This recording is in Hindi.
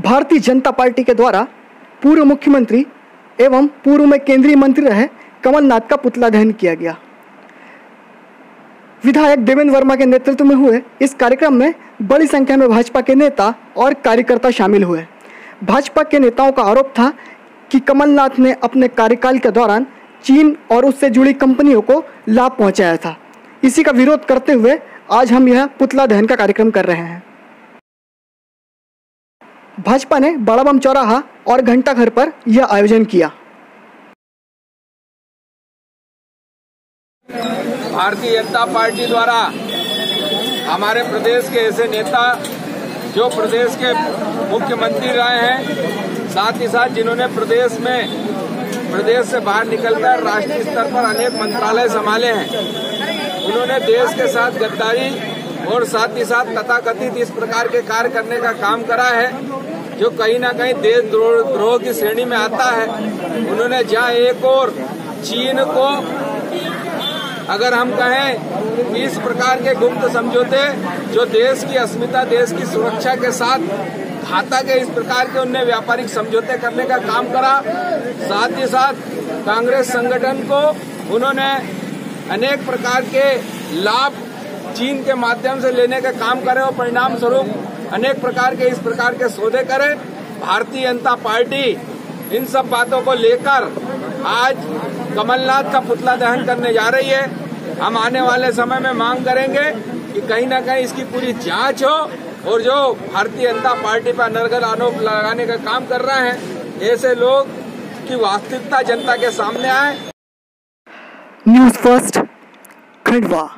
भारतीय जनता पार्टी के द्वारा पूर्व मुख्यमंत्री एवं पूर्व में केंद्रीय मंत्री रहे कमलनाथ का पुतला दहन किया गया। विधायक देवेंद्र वर्मा के नेतृत्व में हुए इस कार्यक्रम में बड़ी संख्या में भाजपा के नेता और कार्यकर्ता शामिल हुए। भाजपा के नेताओं का आरोप था कि कमलनाथ ने अपने कार्यकाल के दौरान चीन और उससे जुड़ी कंपनियों को लाभ पहुँचाया था। इसी का विरोध करते हुए आज हम यह पुतला दहन का कार्यक्रम कर रहे हैं। भाजपा ने बड़ा बम चौराहा और घंटाघर पर यह आयोजन किया। भारतीय जनता पार्टी द्वारा हमारे प्रदेश के ऐसे नेता, जो प्रदेश के मुख्यमंत्री रहे हैं, साथ ही साथ जिन्होंने प्रदेश में, प्रदेश से बाहर निकलकर राष्ट्रीय स्तर पर अनेक मंत्रालय संभाले हैं, उन्होंने देश के साथ गद्दारी और साथ ही साथ तथाकथित इस प्रकार के कार्य करने का काम करा है, जो कहीं ना कहीं देश द्रोह की श्रेणी में आता है। उन्होंने जहाँ एक और चीन को, अगर हम कहें, इस प्रकार के गुप्त समझौते, जो देश की अस्मिता, देश की सुरक्षा के साथ घातक है इस प्रकार के उनने व्यापारिक समझौते करने का काम करा। साथ ही साथ कांग्रेस संगठन को उन्होंने अनेक प्रकार के लाभ चीन के माध्यम से लेने का काम करे और परिणाम स्वरूप अनेक प्रकार के, इस प्रकार के सौदे करे। भारतीय जनता पार्टी इन सब बातों को लेकर आज कमलनाथ का पुतला दहन करने जा रही है। हम आने वाले समय में मांग करेंगे कि कहीं ना कहीं इसकी पूरी जाँच हो और जो भारतीय जनता पार्टी पर अनर्गल आरोप लगाने का काम कर रहे हैं, ऐसे लोग की वास्तविकता जनता के सामने आए। News first, Khandwa.